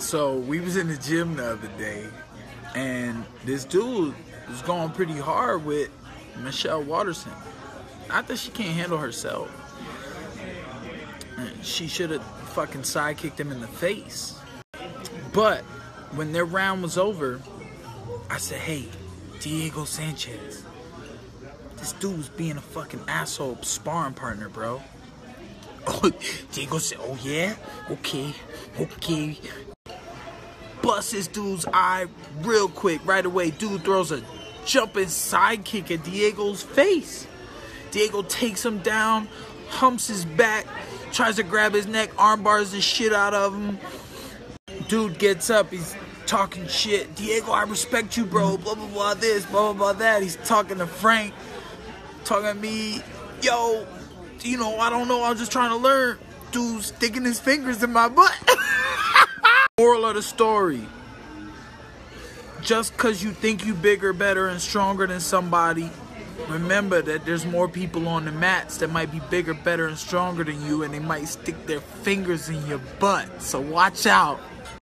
So we was in the gym the other day, and this dude was going pretty hard with Michelle Waterson. Not that she can't handle herself. She should have fucking sidekicked him in the face. But when their round was over, I said, hey, Diego Sanchez, this dude's being a fucking asshole sparring partner, bro. Oh, Diego said, oh yeah? Okay, okay. Bust this dude's eye real quick, right away. Dude throws a jumping sidekick at Diego's face. Diego takes him down, humps his back, tries to grab his neck, armbars the shit out of him. Dude gets up, he's talking shit. Diego, I respect you, bro. Blah blah blah. This, blah blah blah. That. He's talking to Frank, talking to me. Yo, you know, I don't know. I'm just trying to learn. Dude sticking his fingers in my butt. Moral of the story. Just because you think you're bigger, better, and stronger than somebody, remember that there's more people on the mats that might be bigger, better, and stronger than you, and they might stick their fingers in your butt. So watch out.